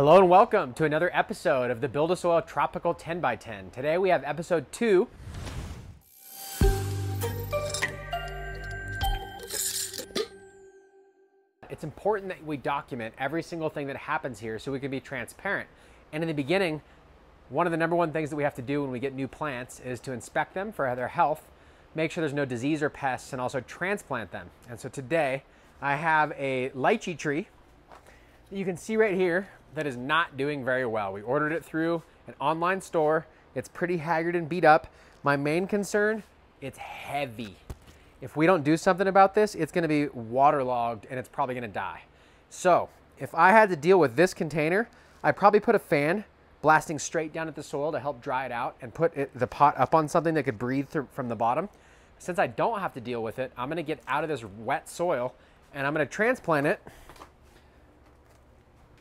Hello and welcome to another episode of the Build a Soil Tropical 10x10. Today we have episode two. It's important that we document every single thing that happens here so we can be transparent. And in the beginning, one of the number one things that we have to do when we get new plants is to inspect them for their health, make sure there's no disease or pests, and also transplant them. And so today I have a lychee tree you can see right here that is not doing very well. We ordered it through an online store. It's pretty haggard and beat up. My main concern, it's heavy. If we don't do something about this, it's gonna be waterlogged and it's probably gonna die. So if I had to deal with this container, I'd probably put a fan blasting straight down at the soil to help dry it out and put it, the pot up on something that could breathe through, from the bottom. Since I don't have to deal with it, I'm gonna get out of this wet soil and I'm gonna transplant it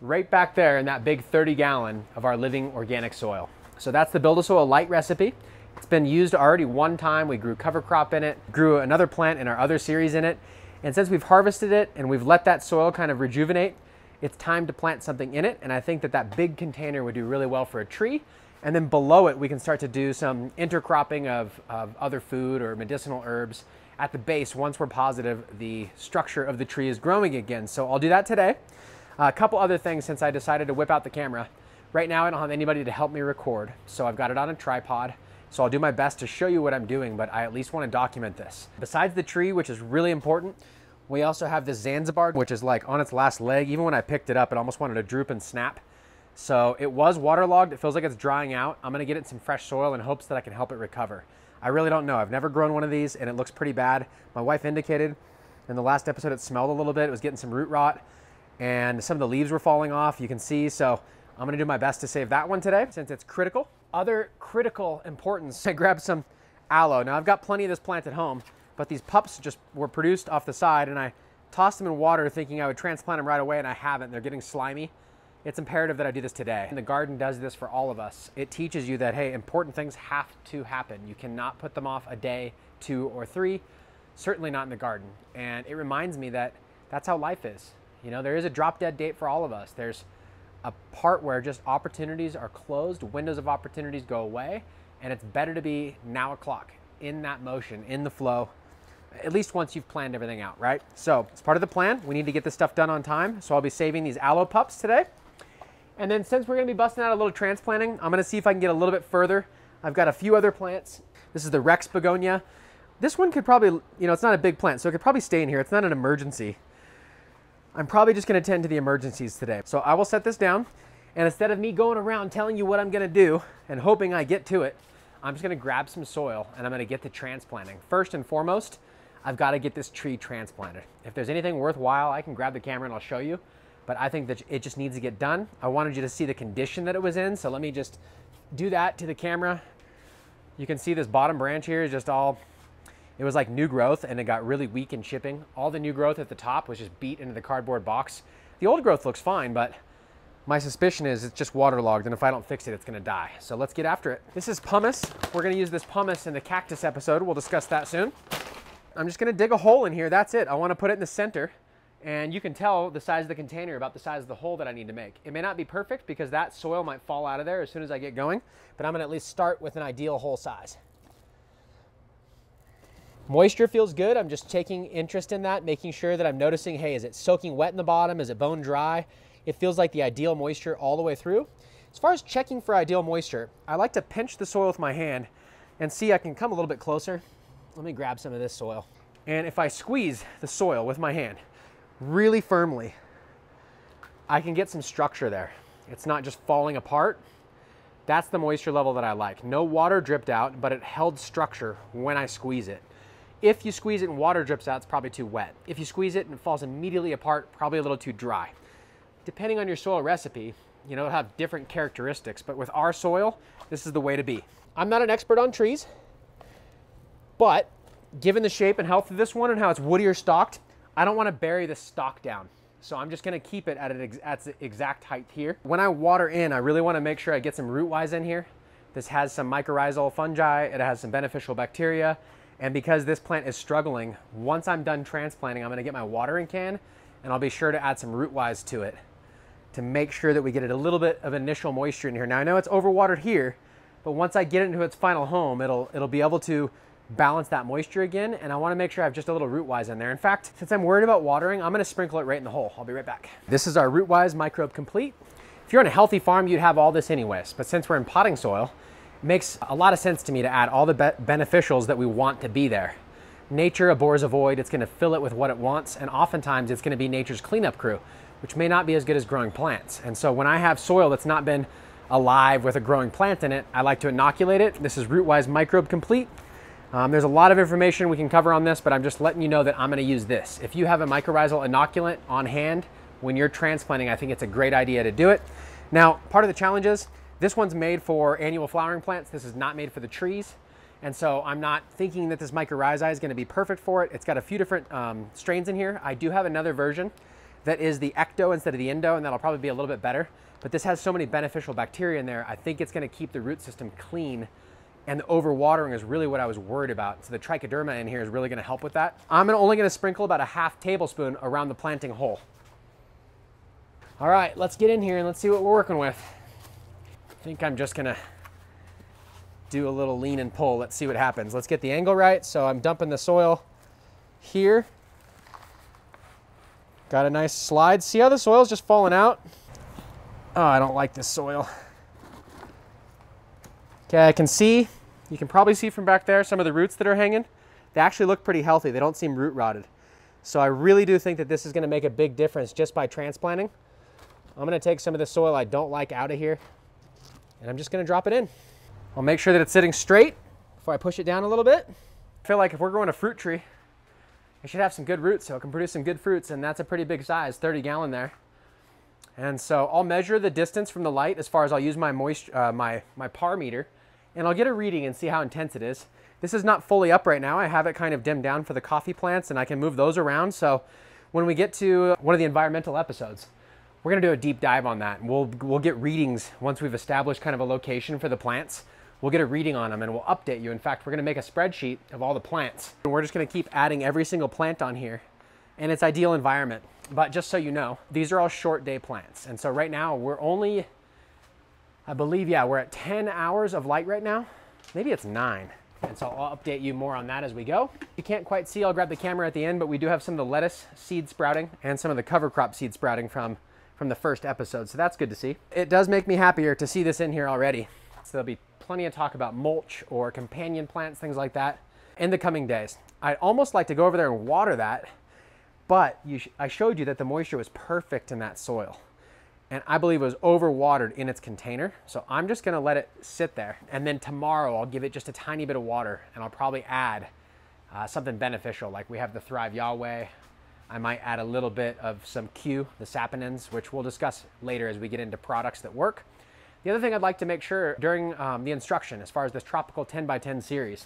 right back there in that big 30 gallon of our living organic soil. So that's the Build a Soil Light recipe. It's been used already one time. We grew cover crop in it, grew another plant in our other series in it. And since we've harvested it and we've let that soil kind of rejuvenate, it's time to plant something in it. And I think that that big container would do really well for a tree. And then below it, we can start to do some intercropping of, of other food or medicinal herbs at the base once we're positive the structure of the tree is growing again. So I'll do that today. A couple other things since I decided to whip out the camera. Right now I don't have anybody to help me record, so I've got it on a tripod. So I'll do my best to show you what I'm doing, but I at least want to document this. Besides the tree, which is really important, we also have this Zanzibar, which is like on its last leg. Even when I picked it up, it almost wanted to droop and snap. So it was waterlogged. It feels like it's drying out. I'm gonna get it some fresh soil in hopes that I can help it recover. I really don't know. I've never grown one of these and it looks pretty bad. My wife indicated in the last episode it smelled a little bit. It was getting some root rot and some of the leaves were falling off, you can see. So I'm gonna do my best to save that one today since it's critical. Other critical importance, I grabbed some aloe. Now I've got plenty of this plant at home, but these pups just were produced off the side and I tossed them in water thinking I would transplant them right away and I haven't. They're getting slimy. It's imperative that I do this today. And the garden does this for all of us. It teaches you that, hey, important things have to happen. You cannot put them off a day, two, or three, certainly not in the garden. And it reminds me that that's how life is. You know, there is a drop dead date for all of us. There's a part where just opportunities are closed, windows of opportunities go away, and it's better to be now o'clock in that motion, in the flow, at least once you've planned everything out, right? So it's part of the plan. We need to get this stuff done on time. So I'll be saving these aloe pups today. And then since we're gonna be busting out a little transplanting, I'm gonna see if I can get a little bit further. I've got a few other plants. This is the Rex begonia. This one could probably, you know, it's not a big plant, so it could probably stay in here. It's not an emergency. I'm probably just gonna tend to the emergencies today. So I will set this down and instead of me going around telling you what I'm gonna do and hoping I get to it, I'm just gonna grab some soil and I'm gonna get to transplanting. First and foremost, I've gotta get this tree transplanted. If there's anything worthwhile, I can grab the camera and I'll show you, but I think that it just needs to get done. I wanted you to see the condition that it was in, so let me just do that to the camera. You can see this bottom branch here is just all it was like new growth and it got really weak in chipping. All the new growth at the top was just beat into the cardboard box. The old growth looks fine, but my suspicion is it's just waterlogged and if I don't fix it, it's gonna die. So let's get after it. This is pumice. We're gonna use this pumice in the cactus episode. We'll discuss that soon. I'm just gonna dig a hole in here. That's it. I wanna put it in the center and you can tell the size of the container about the size of the hole that I need to make. It may not be perfect because that soil might fall out of there as soon as I get going, but I'm gonna at least start with an ideal hole size. Moisture feels good. I'm just taking interest in that, making sure that I'm noticing, hey, is it soaking wet in the bottom? Is it bone dry? It feels like the ideal moisture all the way through. As far as checking for ideal moisture, I like to pinch the soil with my hand and see I can come a little bit closer. Let me grab some of this soil. And if I squeeze the soil with my hand really firmly, I can get some structure there. It's not just falling apart. That's the moisture level that I like. No water dripped out, but it held structure when I squeeze it. If you squeeze it and water drips out, it's probably too wet. If you squeeze it and it falls immediately apart, probably a little too dry. Depending on your soil recipe, you know, it'll have different characteristics, but with our soil, this is the way to be. I'm not an expert on trees, but given the shape and health of this one and how it's woodier stalked, I don't want to bury the stalk down. So I'm just gonna keep it at, an ex at the exact height here. When I water in, I really wanna make sure I get some Rootwise in here. This has some mycorrhizal fungi, it has some beneficial bacteria, and because this plant is struggling, once I'm done transplanting, I'm gonna get my watering can and I'll be sure to add some Rootwise to it. to make sure that we get it a little bit of initial moisture in here. Now I know it's overwatered here, but once I get it into its final home, it'll, it'll be able to balance that moisture again. And I wanna make sure I have just a little Rootwise in there. In fact, since I'm worried about watering, I'm gonna sprinkle it right in the hole. I'll be right back. This is our Rootwise Mycrobe Complete. If you're on a healthy farm, you'd have all this anyways. But since we're in potting soil, makes a lot of sense to me to add all the be beneficials that we want to be there. Nature abhors a void. It's gonna fill it with what it wants. And oftentimes it's gonna be nature's cleanup crew, which may not be as good as growing plants. And so when I have soil that's not been alive with a growing plant in it, I like to inoculate it. This is Rootwise Mycrobe Complete. Um, there's a lot of information we can cover on this, but I'm just letting you know that I'm gonna use this. If you have a mycorrhizal inoculant on hand when you're transplanting, I think it's a great idea to do it. Now, part of the challenge is this one's made for annual flowering plants. This is not made for the trees. And so I'm not thinking that this mycorrhizae is gonna be perfect for it. It's got a few different um, strains in here. I do have another version that is the ecto instead of the endo, and that'll probably be a little bit better. But this has so many beneficial bacteria in there, I think it's gonna keep the root system clean and the overwatering is really what I was worried about. So the trichoderma in here is really gonna help with that. I'm only gonna sprinkle about a half tablespoon around the planting hole. All right, let's get in here and let's see what we're working with. I think I'm just gonna do a little lean and pull. Let's see what happens. Let's get the angle right. So I'm dumping the soil here. Got a nice slide. See how the soil's just falling out? Oh, I don't like this soil. Okay, I can see you can probably see from back there some of the roots that are hanging. They actually look pretty healthy. They don't seem root rotted. So I really do think that this is gonna make a big difference just by transplanting. I'm gonna take some of the soil I don't like out of here and I'm just gonna drop it in. I'll make sure that it's sitting straight before I push it down a little bit. I feel like if we're growing a fruit tree, it should have some good roots so it can produce some good fruits and that's a pretty big size, 30 gallon there. And so I'll measure the distance from the light as far as I'll use my moisture, uh, my, my par meter and I'll get a reading and see how intense it is. This is not fully up right now. I have it kind of dimmed down for the coffee plants and I can move those around. So when we get to one of the environmental episodes, we're gonna do a deep dive on that. We'll, we'll get readings once we've established kind of a location for the plants. We'll get a reading on them and we'll update you. In fact, we're gonna make a spreadsheet of all the plants. And we're just gonna keep adding every single plant on here and its ideal environment. But just so you know, these are all short day plants. And so right now we're only I believe, yeah, we're at 10 hours of light right now. Maybe it's nine. And so I'll update you more on that as we go. You can't quite see, I'll grab the camera at the end, but we do have some of the lettuce seed sprouting and some of the cover crop seed sprouting from, from the first episode. So that's good to see. It does make me happier to see this in here already. So there'll be plenty of talk about mulch or companion plants, things like that in the coming days. I'd almost like to go over there and water that, but sh I showed you that the moisture was perfect in that soil and I believe it was overwatered in its container. So I'm just gonna let it sit there. And then tomorrow I'll give it just a tiny bit of water and I'll probably add uh, something beneficial. Like we have the Thrive Yahweh. I might add a little bit of some Q, the saponins, which we'll discuss later as we get into products that work. The other thing I'd like to make sure during um, the instruction, as far as this tropical 10 by 10 series,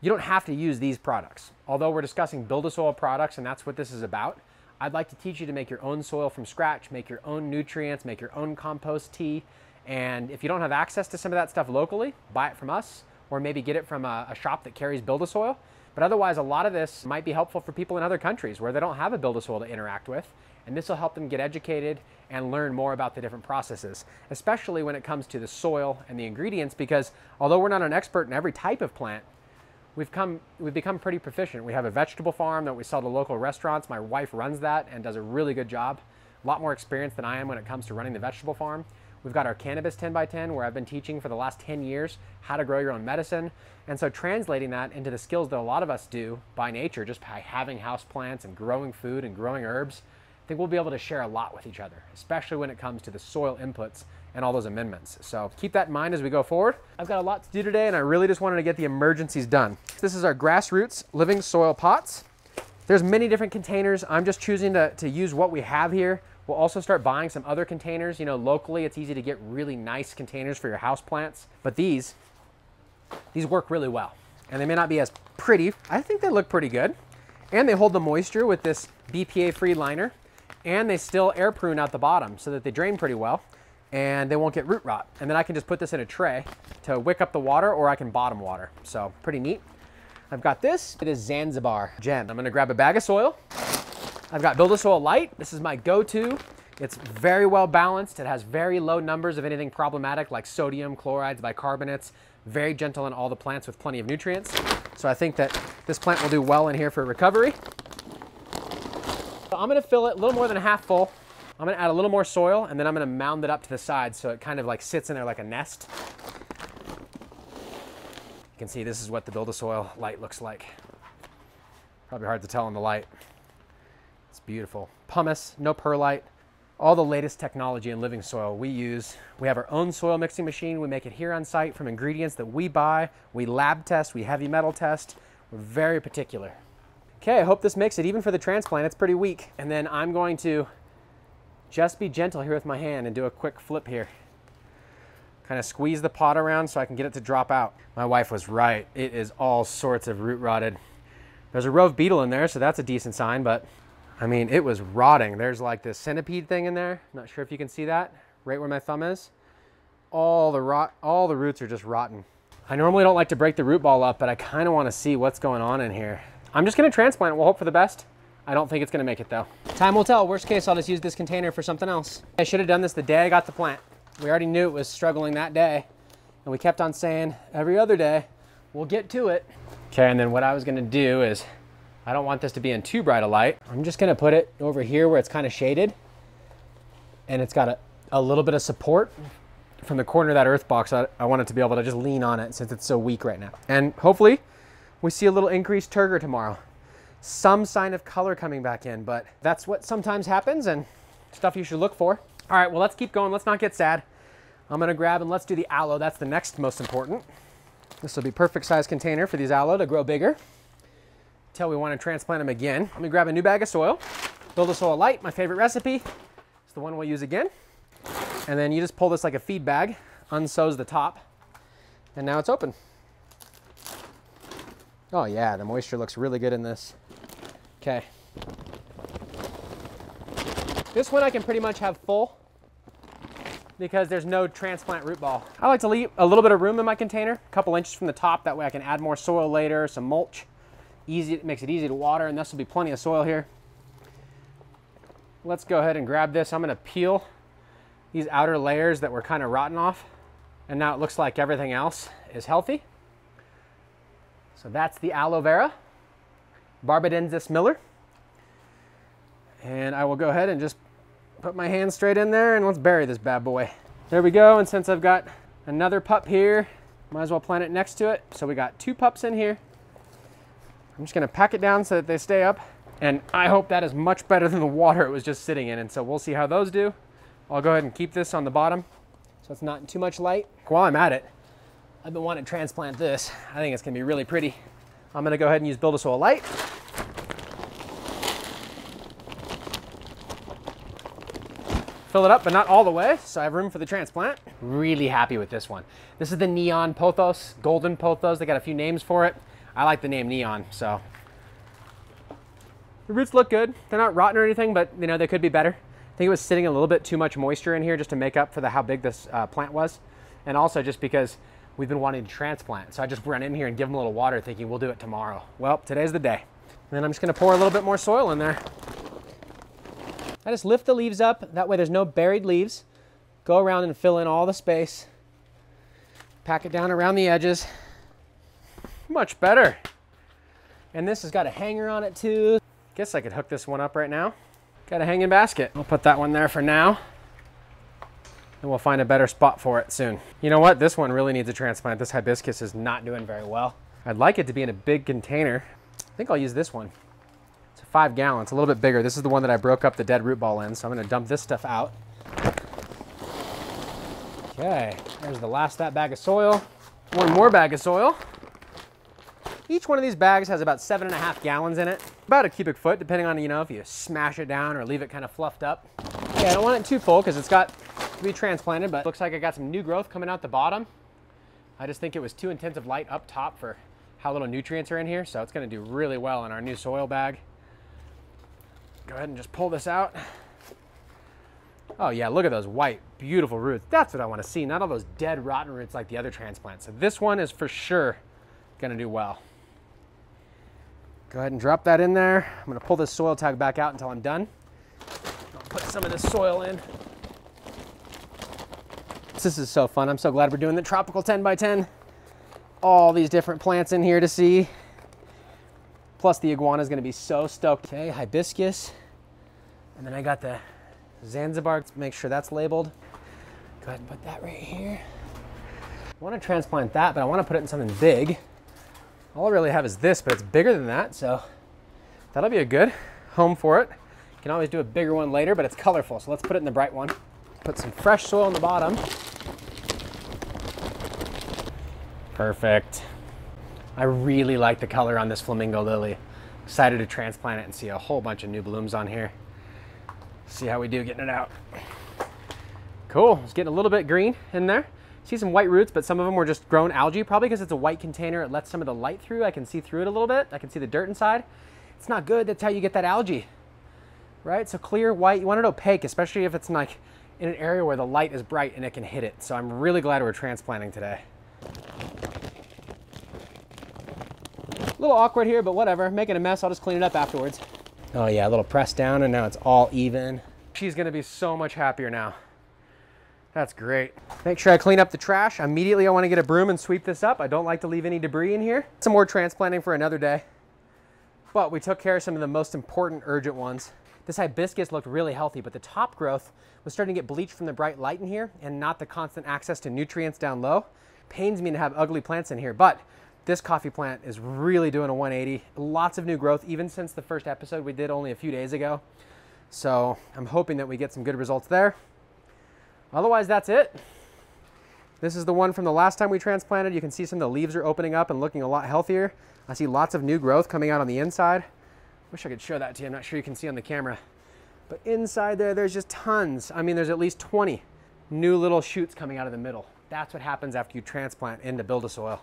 you don't have to use these products. Although we're discussing build a soil products and that's what this is about, I'd like to teach you to make your own soil from scratch, make your own nutrients, make your own compost tea. And if you don't have access to some of that stuff locally, buy it from us or maybe get it from a, a shop that carries Build-A-Soil. But otherwise, a lot of this might be helpful for people in other countries where they don't have a Build-A-Soil to interact with. And this will help them get educated and learn more about the different processes, especially when it comes to the soil and the ingredients, because although we're not an expert in every type of plant, we've come we've become pretty proficient. We have a vegetable farm that we sell to local restaurants. My wife runs that and does a really good job. A lot more experience than I am when it comes to running the vegetable farm. We've got our cannabis 10 by 10 where I've been teaching for the last 10 years how to grow your own medicine. And so translating that into the skills that a lot of us do by nature, just by having house plants and growing food and growing herbs, I think we'll be able to share a lot with each other, especially when it comes to the soil inputs and all those amendments. So keep that in mind as we go forward. I've got a lot to do today and I really just wanted to get the emergencies done. This is our grassroots living soil pots. There's many different containers. I'm just choosing to, to use what we have here. We'll also start buying some other containers. You know, locally it's easy to get really nice containers for your house plants, but these, these work really well. And they may not be as pretty. I think they look pretty good. And they hold the moisture with this BPA-free liner. And they still air prune out the bottom so that they drain pretty well and they won't get root rot. And then I can just put this in a tray to wick up the water or I can bottom water. So pretty neat. I've got this, it is Zanzibar Gem. I'm gonna grab a bag of soil. I've got Build a Soil Light. This is my go-to It's very well balanced. It has very low numbers of anything problematic like sodium, chlorides, bicarbonates. Very gentle on all the plants with plenty of nutrients. So I think that this plant will do well in here for recovery. So I'm gonna fill it a little more than half full. I'm gonna add a little more soil and then I'm gonna mound it up to the side so it kind of like sits in there like a nest. You can see this is what the Build-A-Soil light looks like. Probably hard to tell in the light. It's beautiful. Pumice, no perlite, all the latest technology in living soil we use. We have our own soil mixing machine. We make it here on site from ingredients that we buy. We lab test, we heavy metal test. We're very particular. Okay, I hope this makes it even for the transplant. It's pretty weak. And then I'm going to just be gentle here with my hand and do a quick flip here. Kind of squeeze the pot around so I can get it to drop out. My wife was right. It is all sorts of root rotted. There's a of beetle in there, so that's a decent sign, but I mean, it was rotting. There's like this centipede thing in there. Not sure if you can see that, right where my thumb is. All the rot, all the roots are just rotten. I normally don't like to break the root ball up, but I kind of want to see what's going on in here. I'm just going to transplant it. We'll hope for the best. I don't think it's going to make it though. Time will tell. Worst case, I'll just use this container for something else. I should have done this the day I got the plant. We already knew it was struggling that day. And we kept on saying every other day, we'll get to it. Okay, and then what I was going to do is I don't want this to be in too bright a light. I'm just gonna put it over here where it's kind of shaded and it's got a, a little bit of support from the corner of that earth box. I, I want it to be able to just lean on it since it's so weak right now. And hopefully we see a little increased turgor tomorrow. Some sign of color coming back in, but that's what sometimes happens and stuff you should look for. All right, well, let's keep going. Let's not get sad. I'm gonna grab and let's do the aloe. That's the next most important. This will be perfect size container for these aloe to grow bigger till we want to transplant them again. Let me grab a new bag of soil. Build-A-Soil Light, my favorite recipe. It's the one we'll use again. And then you just pull this like a feed bag, unsews the top, and now it's open. Oh yeah, the moisture looks really good in this. Okay. This one I can pretty much have full because there's no transplant root ball. I like to leave a little bit of room in my container, a couple inches from the top, that way I can add more soil later, some mulch easy, it makes it easy to water, and this will be plenty of soil here. Let's go ahead and grab this. I'm gonna peel these outer layers that were kind of rotten off, and now it looks like everything else is healthy. So that's the aloe vera, Barbadensis Miller. And I will go ahead and just put my hand straight in there and let's bury this bad boy. There we go, and since I've got another pup here, might as well plant it next to it. So we got two pups in here. I'm just gonna pack it down so that they stay up. And I hope that is much better than the water it was just sitting in. And so we'll see how those do. I'll go ahead and keep this on the bottom so it's not in too much light. While I'm at it, I've been wanting to transplant this. I think it's gonna be really pretty. I'm gonna go ahead and use Build-A-Soil Light. Fill it up, but not all the way, so I have room for the transplant. Really happy with this one. This is the Neon Pothos, Golden Pothos. They got a few names for it. I like the name Neon, so. The roots look good. They're not rotten or anything, but you know, they could be better. I think it was sitting a little bit too much moisture in here just to make up for the how big this uh, plant was. And also just because we've been wanting to transplant. So I just ran in here and give them a little water thinking we'll do it tomorrow. Well, today's the day. And then I'm just gonna pour a little bit more soil in there. I just lift the leaves up. That way there's no buried leaves. Go around and fill in all the space. Pack it down around the edges. Much better. And this has got a hanger on it too. Guess I could hook this one up right now. Got a hanging basket. I'll put that one there for now. And we'll find a better spot for it soon. You know what? This one really needs a transplant. This hibiscus is not doing very well. I'd like it to be in a big container. I think I'll use this one. It's a five gallon, it's a little bit bigger. This is the one that I broke up the dead root ball in, so I'm gonna dump this stuff out. Okay, there's the last that bag of soil. One more bag of soil. Each one of these bags has about seven and a half gallons in it, about a cubic foot, depending on, you know, if you smash it down or leave it kind of fluffed up. Yeah, I don't want it too full because it's got to be transplanted, but looks like I got some new growth coming out the bottom. I just think it was too intensive light up top for how little nutrients are in here, so it's gonna do really well in our new soil bag. Go ahead and just pull this out. Oh yeah, look at those white, beautiful roots. That's what I wanna see, not all those dead, rotten roots like the other transplants. So this one is for sure gonna do well. Go ahead and drop that in there. I'm gonna pull this soil tag back out until I'm done. I'll put some of this soil in. This is so fun. I'm so glad we're doing the tropical 10 by 10. All these different plants in here to see. Plus the iguana is gonna be so stoked. Okay, hibiscus. And then I got the Zanzibar, make sure that's labeled. Go ahead and put that right here. I wanna transplant that, but I wanna put it in something big. All I really have is this, but it's bigger than that, so that'll be a good home for it. You can always do a bigger one later, but it's colorful, so let's put it in the bright one. Put some fresh soil in the bottom. Perfect. I really like the color on this flamingo lily. Excited to transplant it and see a whole bunch of new blooms on here. See how we do getting it out. Cool, it's getting a little bit green in there. See some white roots, but some of them were just grown algae, probably because it's a white container. It lets some of the light through. I can see through it a little bit. I can see the dirt inside. It's not good. That's how you get that algae, right? So clear, white. You want it opaque, especially if it's like in an area where the light is bright and it can hit it. So I'm really glad we're transplanting today. A little awkward here, but whatever. Making a mess, I'll just clean it up afterwards. Oh yeah, a little press down and now it's all even. She's gonna be so much happier now. That's great. Make sure I clean up the trash. Immediately I wanna get a broom and sweep this up. I don't like to leave any debris in here. Some more transplanting for another day. But we took care of some of the most important urgent ones. This hibiscus looked really healthy, but the top growth was starting to get bleached from the bright light in here and not the constant access to nutrients down low. Pains me to have ugly plants in here, but this coffee plant is really doing a 180. Lots of new growth, even since the first episode we did only a few days ago. So I'm hoping that we get some good results there. Otherwise, that's it. This is the one from the last time we transplanted. You can see some of the leaves are opening up and looking a lot healthier. I see lots of new growth coming out on the inside. Wish I could show that to you. I'm not sure you can see on the camera. But inside there, there's just tons. I mean, there's at least 20 new little shoots coming out of the middle. That's what happens after you transplant into build-a-soil.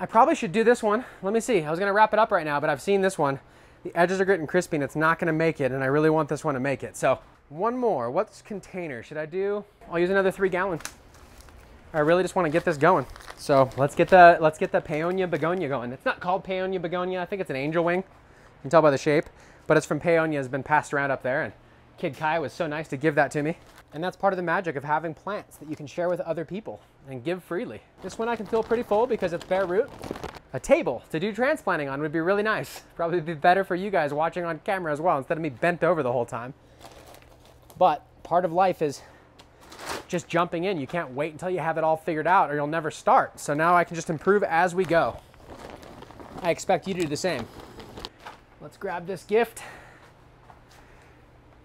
I probably should do this one. Let me see. I was gonna wrap it up right now, but I've seen this one. The edges are getting crispy and it's not gonna make it, and I really want this one to make it. So one more. What's container? Should I do? I'll use another three gallon. I really just want to get this going. So let's get the let's get the Paonia begonia going. It's not called Paonia begonia. I think it's an angel wing. You can tell by the shape, but it's from Paonia. Has been passed around up there, and Kid Kai was so nice to give that to me. And that's part of the magic of having plants that you can share with other people and give freely. This one I can feel pretty full because it's bare root. A table to do transplanting on would be really nice. Probably be better for you guys watching on camera as well instead of me bent over the whole time. But part of life is just jumping in. You can't wait until you have it all figured out or you'll never start. So now I can just improve as we go. I expect you to do the same. Let's grab this gift.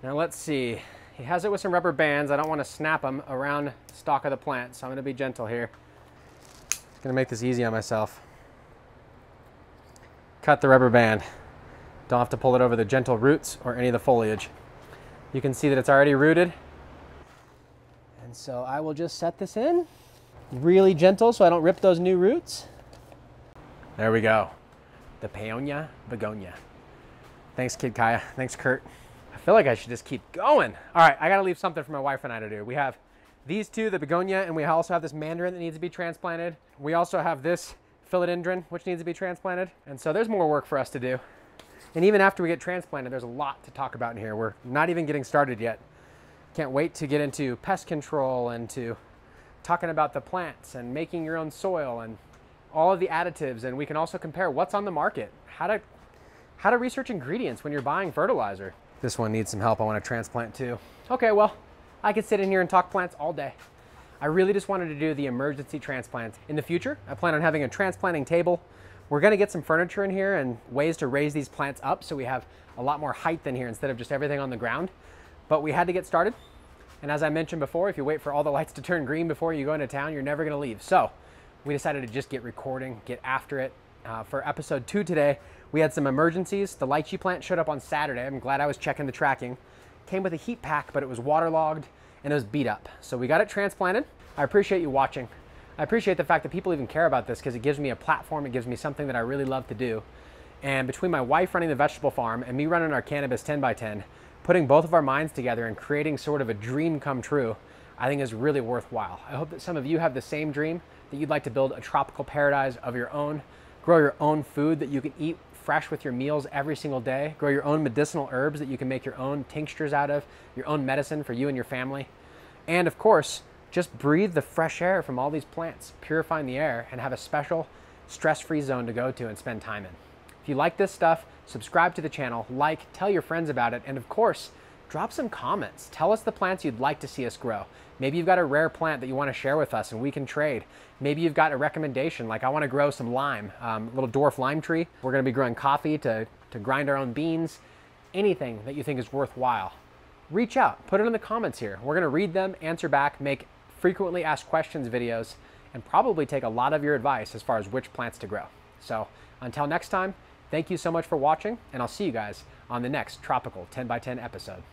Now let's see. He has it with some rubber bands. I don't want to snap them around the stalk of the plant, so I'm going to be gentle here. I'm going to make this easy on myself. Cut the rubber band. Don't have to pull it over the gentle roots or any of the foliage. You can see that it's already rooted. And so I will just set this in really gentle so I don't rip those new roots. There we go. The Paonia begonia. Thanks, Kid Kaya. Thanks, Kurt I feel like I should just keep going. All right, I gotta leave something for my wife and I to do. We have these two, the begonia, and we also have this mandarin that needs to be transplanted. We also have this philodendron, which needs to be transplanted. And so there's more work for us to do. And even after we get transplanted, there's a lot to talk about in here. We're not even getting started yet. Can't wait to get into pest control and to talking about the plants and making your own soil and all of the additives. And we can also compare what's on the market, how to, how to research ingredients when you're buying fertilizer. This one needs some help. I want to transplant too. Okay, well, I could sit in here and talk plants all day. I really just wanted to do the emergency transplants. In the future, I plan on having a transplanting table. We're gonna get some furniture in here and ways to raise these plants up so we have a lot more height in here instead of just everything on the ground. But we had to get started. And as I mentioned before, if you wait for all the lights to turn green before you go into town, you're never gonna leave. So we decided to just get recording, get after it. Uh, for episode two today, we had some emergencies. The lychee plant showed up on Saturday. I'm glad I was checking the tracking. Came with a heat pack, but it was waterlogged and it was beat up. So we got it transplanted. I appreciate you watching. I appreciate the fact that people even care about this because it gives me a platform. It gives me something that I really love to do. And between my wife running the vegetable farm and me running our cannabis 10 by 10, putting both of our minds together and creating sort of a dream come true, I think is really worthwhile. I hope that some of you have the same dream that you'd like to build a tropical paradise of your own, grow your own food that you can eat fresh with your meals every single day, grow your own medicinal herbs that you can make your own tinctures out of, your own medicine for you and your family. And of course, just breathe the fresh air from all these plants, purifying the air, and have a special stress free zone to go to and spend time in. If you like this stuff, subscribe to the channel, like, tell your friends about it, and of course, drop some comments. Tell us the plants you'd like to see us grow. Maybe you've got a rare plant that you want to share with us and we can trade. Maybe you've got a recommendation, like I want to grow some lime, um, little dwarf lime tree. We're going to be growing coffee to, to grind our own beans. Anything that you think is worthwhile. Reach out, put it in the comments here. We're going to read them, answer back, make frequently asked questions videos, and probably take a lot of your advice as far as which plants to grow. So until next time, thank you so much for watching, and I'll see you guys on the next Tropical 10 by 10 episode.